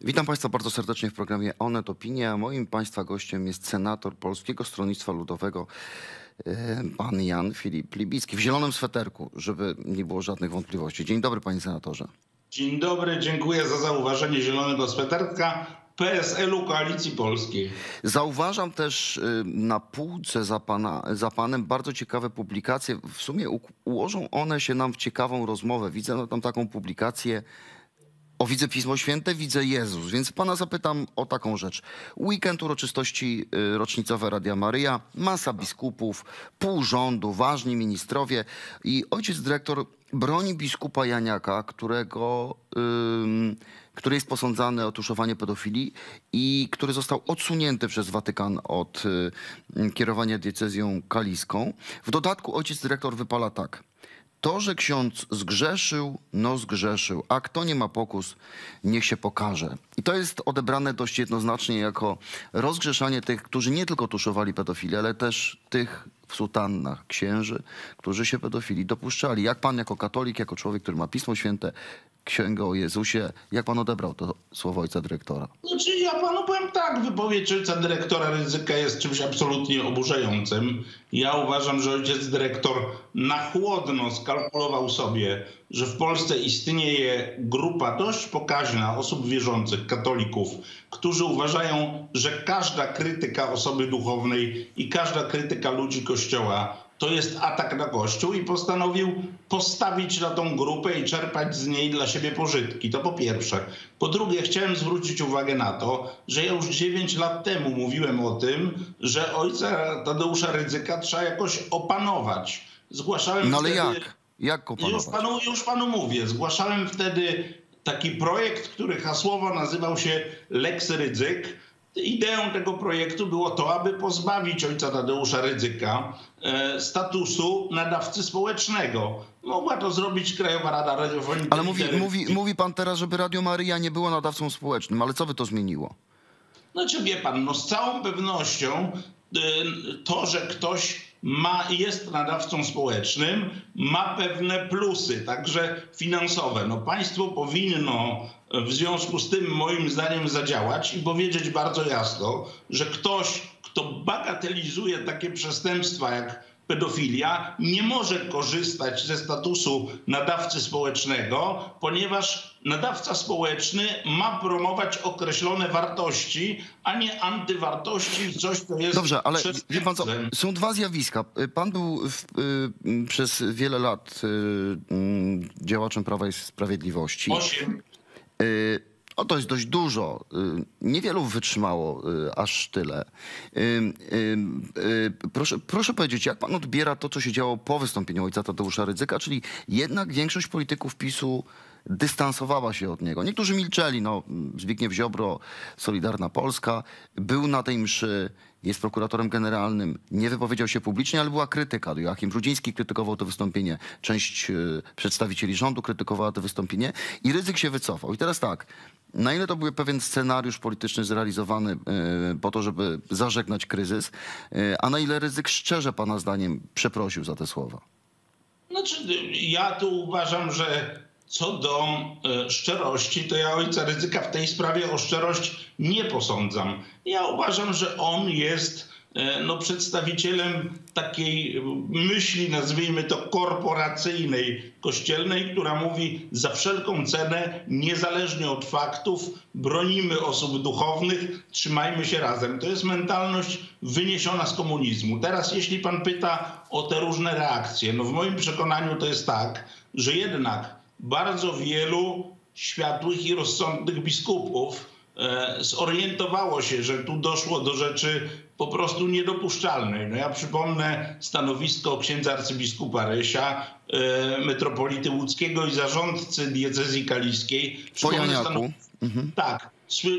Witam Państwa bardzo serdecznie w programie Onet Opinia. Moim Państwa gościem jest senator Polskiego Stronnictwa Ludowego, e, pan Jan Filip Libicki, w zielonym sweterku, żeby nie było żadnych wątpliwości. Dzień dobry, panie senatorze. Dzień dobry, dziękuję za zauważenie zielonego sweterka. PSL-u Koalicji Polskiej. Zauważam też y, na półce za, pana, za panem bardzo ciekawe publikacje. W sumie ułożą one się nam w ciekawą rozmowę. Widzę tam taką publikację o, widzę Pismo Święte, widzę Jezus, więc pana zapytam o taką rzecz. Weekend uroczystości y, rocznicowe Radia Maryja, masa biskupów, pół rządu, ważni ministrowie i ojciec dyrektor broni biskupa Janiaka, którego, ym, który jest posądzany o tuszowanie pedofilii i który został odsunięty przez Watykan od y, kierowania diecezją kaliską. W dodatku ojciec dyrektor wypala tak – to, że ksiądz zgrzeszył, no zgrzeszył, a kto nie ma pokus, niech się pokaże. I to jest odebrane dość jednoznacznie jako rozgrzeszanie tych, którzy nie tylko tuszowali pedofilię, ale też tych w sutannach księży, którzy się pedofilii dopuszczali. Jak pan jako katolik, jako człowiek, który ma Pismo Święte, księgę o Jezusie. Jak pan odebrał to słowo ojca dyrektora? Znaczy ja panu powiem tak, wypowiedź ojca dyrektora ryzyka jest czymś absolutnie oburzającym. Ja uważam, że ojciec dyrektor na chłodno skalkulował sobie, że w Polsce istnieje grupa dość pokaźna osób wierzących, katolików, którzy uważają, że każda krytyka osoby duchownej i każda krytyka ludzi Kościoła to jest atak na Kościół i postanowił postawić na tą grupę i czerpać z niej dla siebie pożytki. To po pierwsze. Po drugie, chciałem zwrócić uwagę na to, że ja już 9 lat temu mówiłem o tym, że ojca Tadeusza Rydzyka trzeba jakoś opanować. Zgłaszałem No ale wtedy... jak? Jak opanować? Już panu, już panu mówię. Zgłaszałem wtedy taki projekt, który hasłowo nazywał się Lex Rydzyk Ideą tego projektu było to, aby pozbawić ojca Tadeusza Rydzyka e, statusu nadawcy społecznego. Mogła to zrobić Krajowa Rada Radiofonii. Ale mówi, mówi, mówi pan teraz, żeby Radio Maryja nie była nadawcą społecznym, ale co by to zmieniło? Znaczy wie pan, no z całą pewnością e, to, że ktoś ma, jest nadawcą społecznym, ma pewne plusy, także finansowe. No państwo powinno w związku z tym moim zdaniem zadziałać i powiedzieć bardzo jasno, że ktoś, kto bagatelizuje takie przestępstwa jak pedofilia, nie może korzystać ze statusu nadawcy społecznego, ponieważ nadawca społeczny ma promować określone wartości, a nie antywartości, coś, co jest Dobrze, ale wie pan co, są dwa zjawiska. Pan był w, y, przez wiele lat y, y, działaczem Prawa i Sprawiedliwości. Osiem. Y, o, to jest dość dużo. Y, niewielu wytrzymało y, aż tyle. Proszę, proszę powiedzieć, jak pan odbiera to, co się działo po wystąpieniu ojca Tadeusza Rydzyka, czyli jednak większość polityków PiSu dystansowała się od niego. Niektórzy milczeli, no Zbigniew Ziobro, Solidarna Polska, był na tej mszy, jest prokuratorem generalnym, nie wypowiedział się publicznie, ale była krytyka. Joachim Brudziński krytykował to wystąpienie, część y, przedstawicieli rządu krytykowała to wystąpienie i Ryzyk się wycofał. I teraz tak, na ile to był pewien scenariusz polityczny zrealizowany y, po to, żeby zażegnać kryzys, y, a na ile Ryzyk szczerze pana zdaniem przeprosił za te słowa? Znaczy, ja tu uważam, że co do e, szczerości, to ja ojca ryzyka w tej sprawie o szczerość nie posądzam. Ja uważam, że on jest e, no, przedstawicielem takiej myśli, nazwijmy to korporacyjnej, kościelnej, która mówi za wszelką cenę, niezależnie od faktów, bronimy osób duchownych, trzymajmy się razem. To jest mentalność wyniesiona z komunizmu. Teraz, jeśli pan pyta o te różne reakcje, no w moim przekonaniu to jest tak, że jednak bardzo wielu światłych i rozsądnych biskupów e, zorientowało się, że tu doszło do rzeczy po prostu niedopuszczalnej. No ja przypomnę stanowisko księdza arcybiskupa Rysia, e, metropolity łódzkiego i zarządcy diecezji kaliskiej. Przypomnę stanow... mhm. Tak.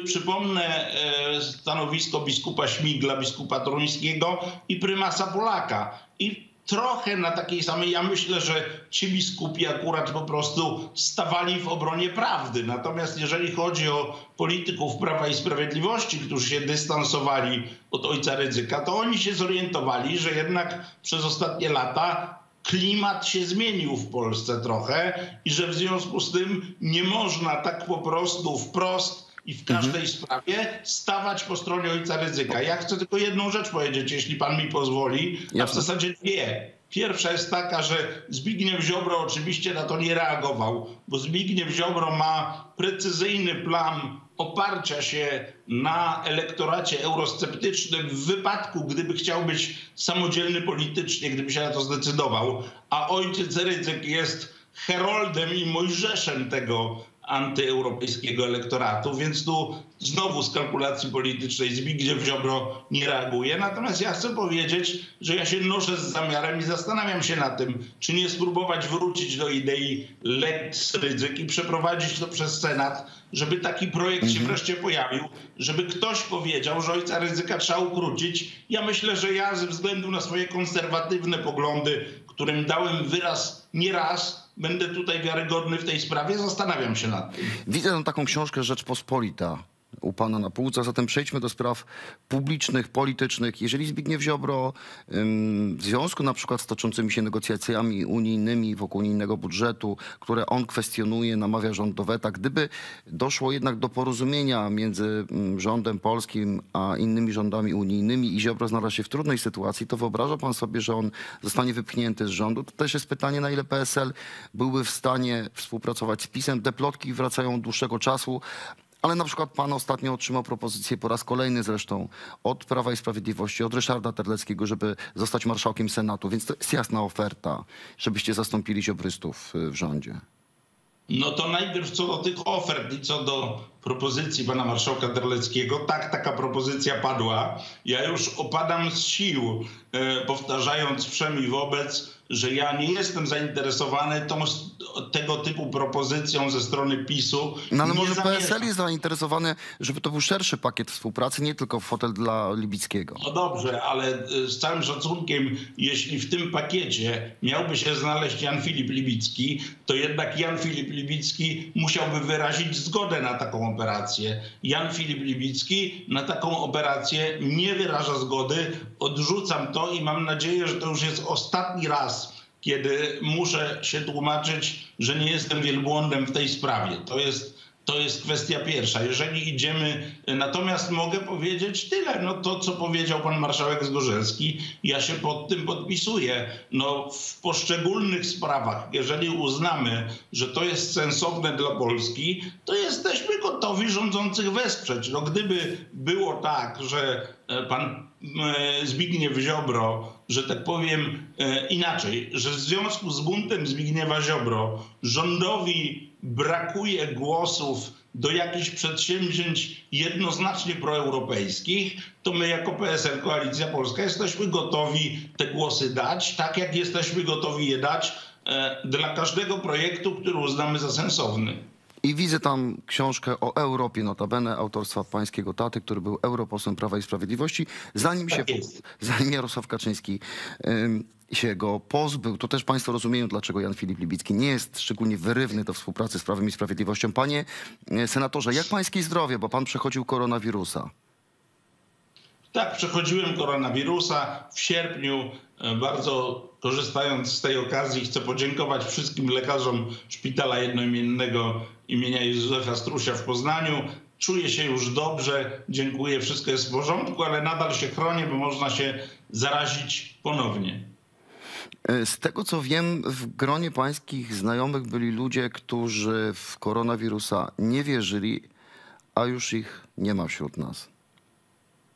Przypomnę e, stanowisko biskupa Śmigla, biskupa toruńskiego i prymasa Polaka. I trochę na takiej samej. Ja myślę, że ci biskupi akurat po prostu stawali w obronie prawdy. Natomiast jeżeli chodzi o polityków Prawa i Sprawiedliwości, którzy się dystansowali od ojca ryzyka, to oni się zorientowali, że jednak przez ostatnie lata klimat się zmienił w Polsce trochę i że w związku z tym nie można tak po prostu wprost i w każdej mhm. sprawie stawać po stronie ojca ryzyka. Ja chcę tylko jedną rzecz powiedzieć, jeśli pan mi pozwoli, a w zasadzie dwie. Pierwsza jest taka, że Zbigniew Ziobro oczywiście na to nie reagował, bo Zbigniew Ziobro ma precyzyjny plan oparcia się na elektoracie eurosceptycznym w wypadku, gdyby chciał być samodzielny politycznie, gdyby się na to zdecydował, a ojciec Rydzyk jest heroldem i mojżeszem tego antyeuropejskiego elektoratu, więc tu znowu z kalkulacji politycznej Zbigniew Ziobro nie reaguje. Natomiast ja chcę powiedzieć, że ja się noszę z zamiarem i zastanawiam się na tym, czy nie spróbować wrócić do idei Lex Rydzyk i przeprowadzić to przez Senat, żeby taki projekt mhm. się wreszcie pojawił, żeby ktoś powiedział, że ojca ryzyka trzeba ukrócić. Ja myślę, że ja ze względu na swoje konserwatywne poglądy, którym dałem wyraz nieraz, będę tutaj wiarygodny w tej sprawie, zastanawiam się nad tym. Widzę taką książkę Rzeczpospolita u pana na półce. Zatem przejdźmy do spraw publicznych, politycznych. Jeżeli Zbigniew Ziobro w związku na przykład z toczącymi się negocjacjami unijnymi wokół unijnego budżetu, które on kwestionuje, namawia rząd do weta, gdyby doszło jednak do porozumienia między rządem polskim a innymi rządami unijnymi i Ziobro znalazł się w trudnej sytuacji, to wyobraża pan sobie, że on zostanie wypchnięty z rządu? To też jest pytanie, na ile PSL byłby w stanie współpracować z PiSem. Te plotki wracają od dłuższego czasu, ale na przykład pan ostatnio otrzymał propozycję po raz kolejny zresztą od Prawa i Sprawiedliwości, od Ryszarda Terleckiego, żeby zostać marszałkiem Senatu. Więc to jest jasna oferta, żebyście zastąpili ziobrystów w rządzie. No to najpierw co do tych ofert i co do propozycji pana marszałka Terleckiego. Tak, taka propozycja padła. Ja już opadam z sił, e, powtarzając wszem i wobec, że ja nie jestem zainteresowany tą, tego typu propozycją ze strony PiSu. No ale może zamierzam. PSL jest zainteresowany, żeby to był szerszy pakiet współpracy, nie tylko fotel dla Libickiego. No dobrze, ale e, z całym szacunkiem, jeśli w tym pakiecie miałby się znaleźć Jan Filip Libicki, to jednak Jan Filip Libicki musiałby wyrazić zgodę na taką operację. Jan Filip Libicki na taką operację nie wyraża zgody. Odrzucam to i mam nadzieję, że to już jest ostatni raz, kiedy muszę się tłumaczyć, że nie jestem wielbłądem w tej sprawie. To jest to jest kwestia pierwsza. Jeżeli idziemy, natomiast mogę powiedzieć tyle, no to co powiedział pan marszałek Zgorzelski, ja się pod tym podpisuję. No w poszczególnych sprawach, jeżeli uznamy, że to jest sensowne dla Polski, to jesteśmy gotowi rządzących wesprzeć. No gdyby było tak, że e, pan e, Zbigniew Ziobro, że tak powiem e, inaczej, że w związku z buntem Zbigniewa Ziobro rządowi brakuje głosów do jakichś przedsięwzięć jednoznacznie proeuropejskich, to my jako PSL Koalicja Polska jesteśmy gotowi te głosy dać, tak jak jesteśmy gotowi je dać e, dla każdego projektu, który uznamy za sensowny. I widzę tam książkę o Europie, notabene autorstwa pańskiego taty, który był europosłem Prawa i Sprawiedliwości. Zanim, tak się, zanim Jarosław Kaczyński się go pozbył, to też państwo rozumieją, dlaczego Jan Filip Libicki nie jest szczególnie wyrywny do współpracy z Prawem i Sprawiedliwością. Panie e, senatorze, jak pańskie zdrowie, bo pan przechodził koronawirusa? Tak, przechodziłem koronawirusa w sierpniu. E, bardzo korzystając z tej okazji chcę podziękować wszystkim lekarzom Szpitala Jednoimiennego imienia Józefa Strusia w Poznaniu. Czuję się już dobrze, dziękuję, wszystko jest w porządku, ale nadal się chronię, bo można się zarazić ponownie. E, z tego co wiem, w gronie pańskich znajomych byli ludzie, którzy w koronawirusa nie wierzyli, a już ich nie ma wśród nas.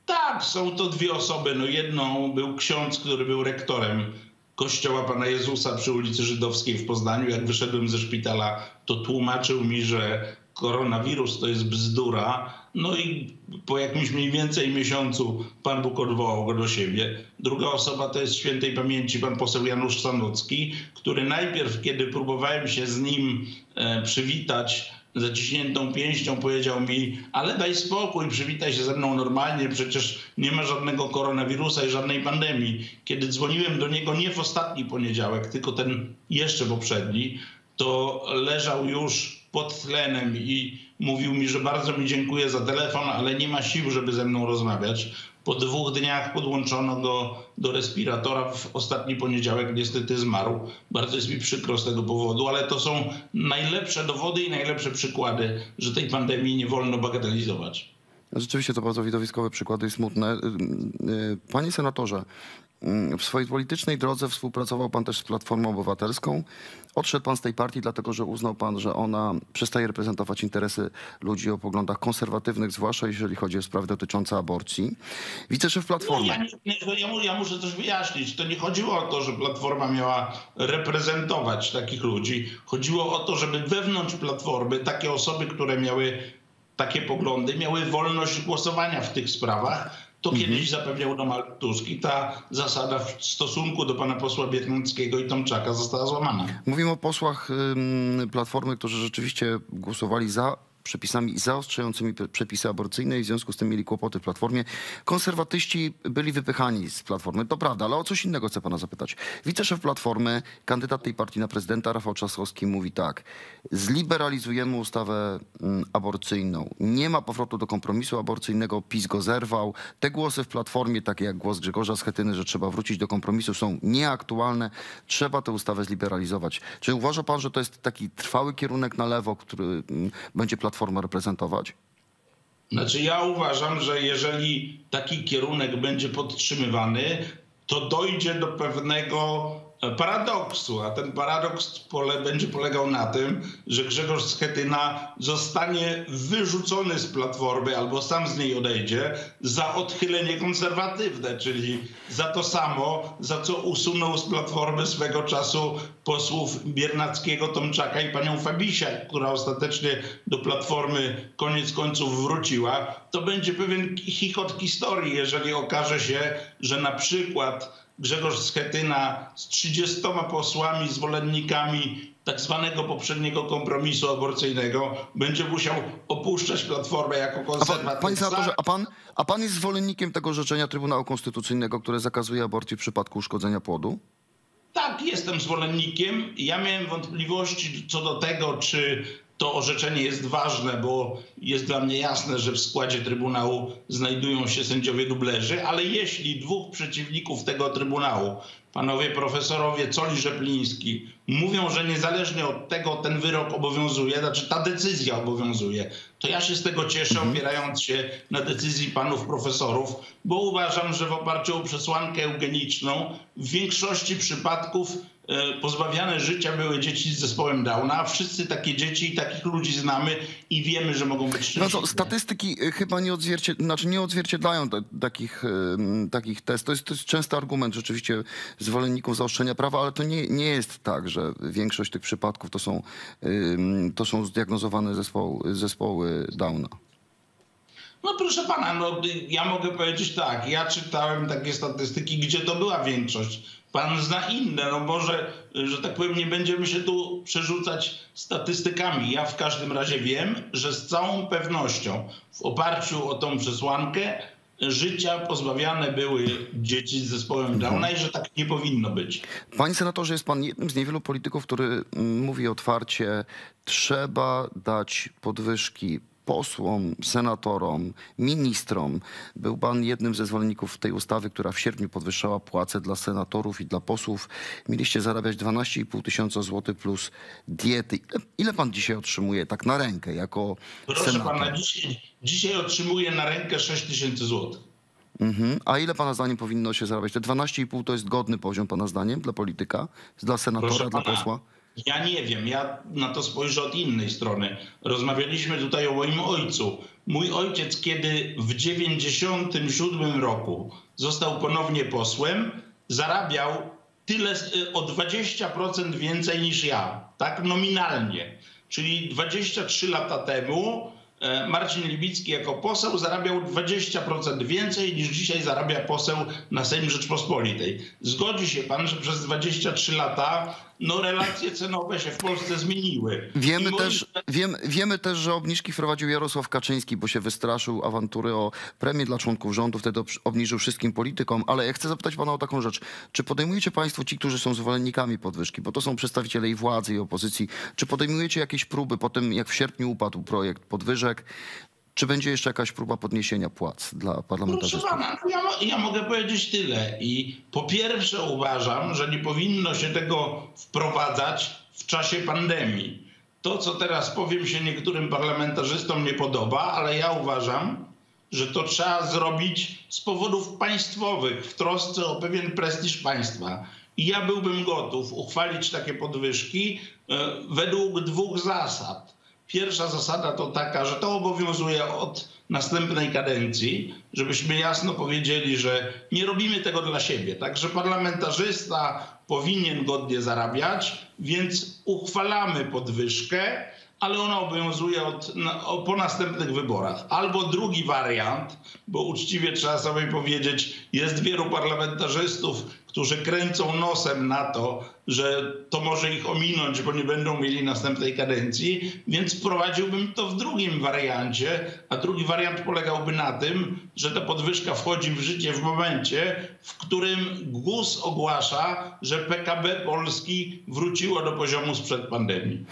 Tak, są to dwie osoby. No jedną był ksiądz, który był rektorem kościoła Pana Jezusa przy ulicy Żydowskiej w Poznaniu. Jak wyszedłem ze szpitala, to tłumaczył mi, że koronawirus to jest bzdura. No i po jakimś mniej więcej miesiącu Pan Bóg odwołał go do siebie. Druga osoba to jest świętej pamięci pan poseł Janusz Sanocki, który najpierw, kiedy próbowałem się z nim e, przywitać, zaciśniętą pięścią powiedział mi, ale daj spokój, przywitaj się ze mną normalnie, przecież nie ma żadnego koronawirusa i żadnej pandemii. Kiedy dzwoniłem do niego nie w ostatni poniedziałek, tylko ten jeszcze poprzedni, to leżał już pod tlenem i mówił mi, że bardzo mi dziękuję za telefon, ale nie ma sił, żeby ze mną rozmawiać. Po dwóch dniach podłączono go do respiratora. W ostatni poniedziałek niestety zmarł. Bardzo jest mi przykro z tego powodu, ale to są najlepsze dowody i najlepsze przykłady, że tej pandemii nie wolno bagatelizować. Rzeczywiście to bardzo widowiskowe przykłady i smutne. Y, y, panie senatorze, Mm, w swojej politycznej drodze współpracował pan też z Platformą Obywatelską. Odszedł pan z tej partii, dlatego że uznał pan, że ona przestaje reprezentować interesy ludzi o poglądach konserwatywnych, zwłaszcza jeżeli chodzi o sprawy dotyczące aborcji. Wiceszef Platformy. No, ja, ja, ja muszę coś wyjaśnić. To nie chodziło o to, że Platforma miała reprezentować takich ludzi. Chodziło o to, żeby wewnątrz Platformy takie osoby, które miały takie poglądy, miały wolność głosowania w tych sprawach to mhm. kiedyś zapewniał Donald Tusk i ta zasada w stosunku do pana posła Biernackiego i Tomczaka została złamana. Mówimy o posłach Platformy, którzy rzeczywiście głosowali za przepisami zaostrzającymi przepisy aborcyjne i w związku z tym mieli kłopoty w Platformie. Konserwatyści byli wypychani z Platformy, to prawda, ale o coś innego chcę pana zapytać. Wiceszef Platformy, kandydat tej partii na prezydenta, Rafał Trzaskowski mówi tak, zliberalizujemy ustawę mm, aborcyjną, nie ma powrotu do kompromisu aborcyjnego, PiS go zerwał. Te głosy w Platformie, takie jak głos Grzegorza Schetyny, że trzeba wrócić do kompromisu, są nieaktualne, trzeba tę ustawę zliberalizować. Czy uważa pan, że to jest taki trwały kierunek na lewo, który mm, będzie Platforma Platformę reprezentować? Znaczy ja uważam, że jeżeli taki kierunek będzie podtrzymywany, to dojdzie do pewnego paradoksu, a ten paradoks pole, będzie polegał na tym, że Grzegorz Schetyna zostanie wyrzucony z Platformy albo sam z niej odejdzie za odchylenie konserwatywne, czyli za to samo, za co usunął z Platformy swego czasu posłów Biernackiego, Tomczaka i panią Fabisia, która ostatecznie do Platformy koniec końców wróciła. To będzie pewien chichot historii, jeżeli okaże się, że na przykład Grzegorz Schetyna z 30 posłami, zwolennikami tak zwanego poprzedniego kompromisu aborcyjnego będzie musiał opuszczać Platformę jako konserwatywca. Panie senatorze, a pan, a pan jest zwolennikiem tego orzeczenia Trybunału Konstytucyjnego, które zakazuje aborcji w przypadku uszkodzenia płodu? Tak, jestem zwolennikiem. Ja miałem wątpliwości co do tego, czy to orzeczenie jest ważne, bo jest dla mnie jasne, że w składzie Trybunału znajdują się sędziowie dublerzy, ale jeśli dwóch przeciwników tego Trybunału, panowie profesorowie Coli Rzepliński, mówią, że niezależnie od tego ten wyrok obowiązuje, znaczy ta decyzja obowiązuje, to ja się z tego cieszę, mhm. opierając się na decyzji panów profesorów, bo uważam, że w oparciu o przesłankę eugeniczną w większości przypadków pozbawiane życia były dzieci z zespołem Downa, a wszyscy takie dzieci i takich ludzi znamy i wiemy, że mogą być szczęśliwe. No to statystyki e, chyba nie, odzwierciedlają, znaczy nie odzwierciedlają takich, takich testów. To jest, to jest częsty argument rzeczywiście zwolenników zaostrzenia prawa, ale to nie, nie jest tak, że większość tych przypadków to są, to są zdiagnozowane zespoły, zespoły Downa. No proszę pana, no, ja mogę powiedzieć tak, ja czytałem takie statystyki, gdzie to była większość Pan zna inne, no może, że tak powiem, nie będziemy się tu przerzucać statystykami. Ja w każdym razie wiem, że z całą pewnością w oparciu o tą przesłankę życia pozbawiane były dzieci z zespołem Downa i że tak nie powinno być. Panie senatorze, jest pan jednym z niewielu polityków, który mówi otwarcie, trzeba dać podwyżki posłom, senatorom, ministrom. Był pan jednym ze zwolenników tej ustawy, która w sierpniu podwyższała płace dla senatorów i dla posłów. Mieliście zarabiać 12,5 tysiąca złotych plus diety. Ile, ile, pan dzisiaj otrzymuje tak na rękę jako Proszę senator? pana, dzisiaj, dzisiaj otrzymuję na rękę 6 tysięcy złotych. Mhm. A ile pana zdaniem powinno się zarabiać? Te 12,5 to jest godny poziom pana zdaniem dla polityka, dla senatora, Proszę dla pana, posła? Ja nie wiem, ja na to spojrzę od innej strony. Rozmawialiśmy tutaj o moim ojcu. Mój ojciec, kiedy w 97 roku został ponownie posłem, zarabiał tyle o 20% więcej niż ja, tak nominalnie. Czyli 23 lata temu e, Marcin Libicki jako poseł zarabiał 20% więcej niż dzisiaj zarabia poseł na Sejm Rzeczpospolitej. Zgodzi się pan, że przez 23 lata no relacje cenowe się w Polsce zmieniły. Wiemy moim też, wiem, wiemy też, że obniżki wprowadził Jarosław Kaczyński, bo się wystraszył awantury o premię dla członków rządu, wtedy obniżył wszystkim politykom. Ale ja chcę zapytać pana o taką rzecz. Czy podejmujecie państwo ci, którzy są zwolennikami podwyżki, bo to są przedstawiciele i władzy, i opozycji, czy podejmujecie jakieś próby po tym, jak w sierpniu upadł projekt podwyżek, czy będzie jeszcze jakaś próba podniesienia płac dla Proszę parlamentarzystów? pana, ja, ja mogę powiedzieć tyle. I po pierwsze uważam, że nie powinno się tego wprowadzać w czasie pandemii. To, co teraz powiem, się niektórym parlamentarzystom nie podoba, ale ja uważam, że to trzeba zrobić z powodów państwowych, w trosce o pewien prestiż państwa. I ja byłbym gotów uchwalić takie podwyżki e, według dwóch zasad. Pierwsza zasada to taka, że to obowiązuje od następnej kadencji, żebyśmy jasno powiedzieli, że nie robimy tego dla siebie. Także parlamentarzysta powinien godnie zarabiać, więc uchwalamy podwyżkę, ale ona obowiązuje od, na, po następnych wyborach. Albo drugi wariant, bo uczciwie trzeba sobie powiedzieć, jest wielu parlamentarzystów, którzy kręcą nosem na to, że to może ich ominąć, bo nie będą mieli następnej kadencji, więc wprowadziłbym to w drugim wariancie, a drugi wariant polegałby na tym, że ta podwyżka wchodzi w życie w momencie, w którym GUS ogłasza, że PKB Polski wróciło do poziomu sprzed pandemii.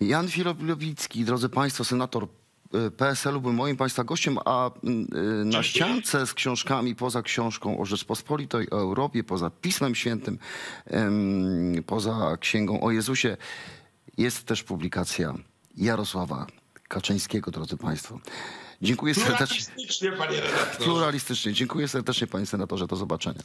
Jan Filopilowicki, drodzy Państwo, senator y, PSL-u był moim Państwa gościem, a y, na ściance z książkami, poza książką o Rzeczpospolitej, o Europie, poza Pismem Świętym, poza księgą o Jezusie, jest też publikacja Jarosława Kaczyńskiego, drodzy Państwo. Dziękuję serdecznie. Pluralistycznie, panie redaktorze. Pluralistycznie. Dziękuję serdecznie, panie senatorze. Do zobaczenia.